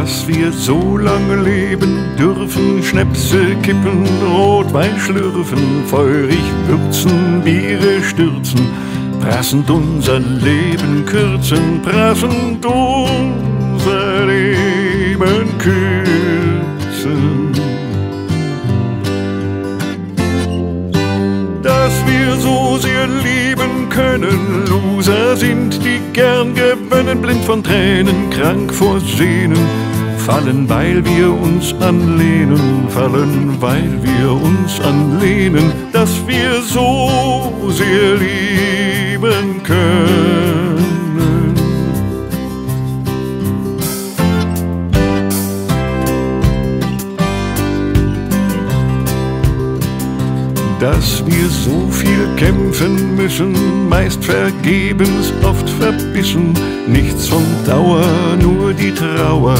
dass wir so lange leben dürfen, Schnäpse kippen, Rotwein schlürfen, feurig würzen, Biere stürzen, prassend unser Leben kürzen, prassend unser Leben kürzen. Dass wir so sehr lieben können, Loser sind, die gern gewinnen, blind von Tränen, krank vor Sehnen, fallen, weil wir uns anlehnen, fallen, weil wir uns anlehnen, dass wir so sehr lieben können. Dass wir so viel kämpfen müssen, meist vergebens, oft verbissen, nichts von Dauer, nur die Trauer,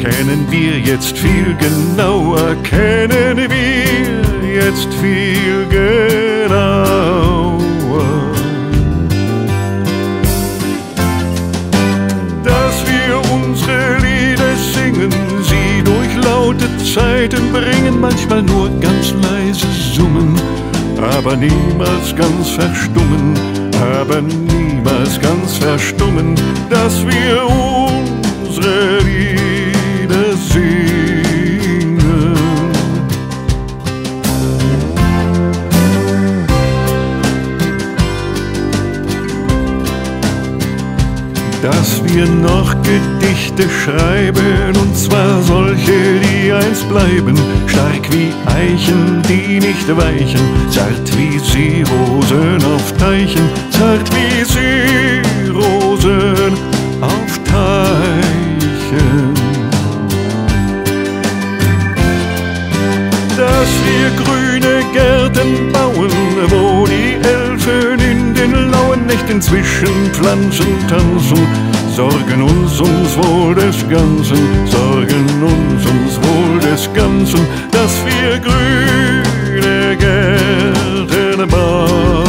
kennen wir jetzt viel genauer, kennen wir jetzt viel genauer. Dass wir unsere Lieder singen, sie durch laute Zeiten bringen, manchmal nur ganz leise summen, aber niemals ganz verstummen, aber niemals ganz verstummen, dass wir unsere dass wir noch Gedichte schreiben, und zwar solche, die einst bleiben, stark wie Eichen, die nicht weichen, zart wie Seerosen auf Teichen, zart wie Seerosen zwischen Pflanzen tanzen, sorgen uns ums Wohl des Ganzen, sorgen uns ums Wohl des Ganzen, dass wir grüne Gärten bauen.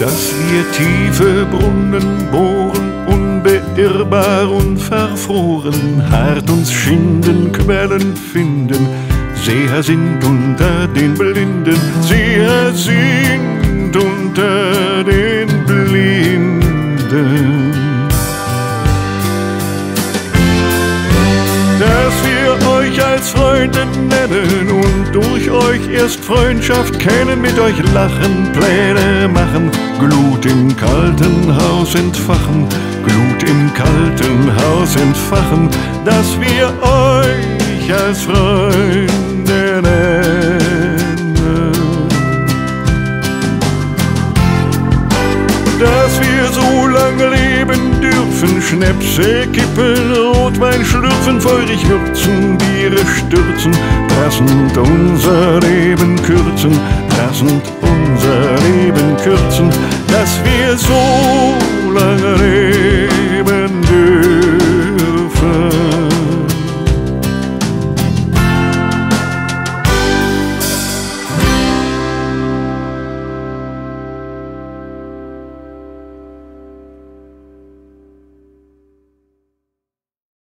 dass wir tiefe Brunnen bohren, unbeirrbar und verfroren, hart uns schinden, Quellen finden. Seher sind unter den Blinden, Seher sind unter den Blinden. dass wir euch als Freunde nennen und durch euch erst Freundschaft kennen, mit euch lachen, Pläne machen, Glut im kalten Haus entfachen, Kalten Haus entfachen, dass wir euch als Freunde nennen. dass wir so lange leben dürfen. Schnäpse kippen, Rotwein schlürfen, feurig würzen, Biere stürzen, passend unser Leben kürzen, passend unser Leben kürzen, dass wir so lange leben.